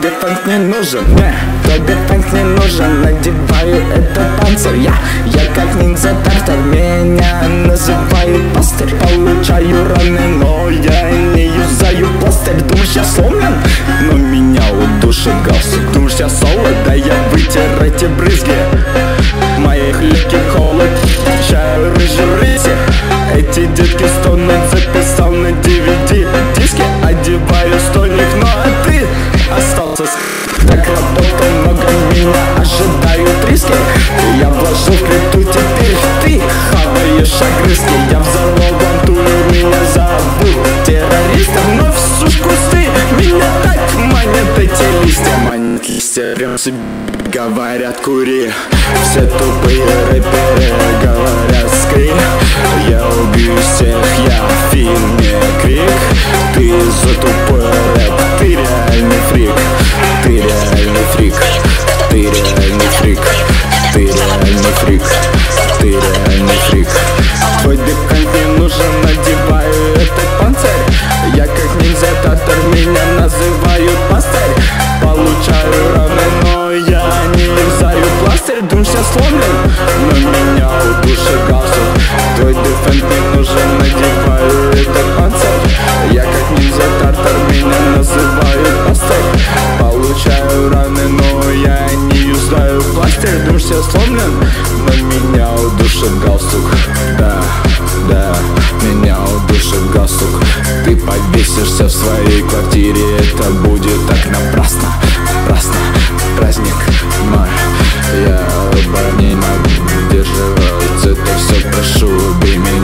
дефанс не нужен Не, твой дефанс не нужен Надеваю этот панцирь Я, я как ниндзя тартар Меня называют пастырь. Получаю раны, но я не юзаю пластырь. Думаешь, я сломлен? Но меня удушит галстук. Думаешь, я соло? Да я вытер эти брызги. Моих легких холод Чаю рыжий Эти детки прям себе говорят кури. Все тупые рэперы говорят скрин Я убью всех, я в фильме Крик. Ты за сломлен, но меня удушит галстук Твой дефент не нужен, надеваю этот панцирь. Я как ниндзя тартар, меня называют пастырь. Получаю раны, но я не юзаю пластырь. Думаешь, я сломлен, но меня удушит галстук. Да, да, меня удушит галстук. Ты повесишься в своей квартире, это будет так напрасно Напрасно, Я оба